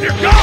You're gone!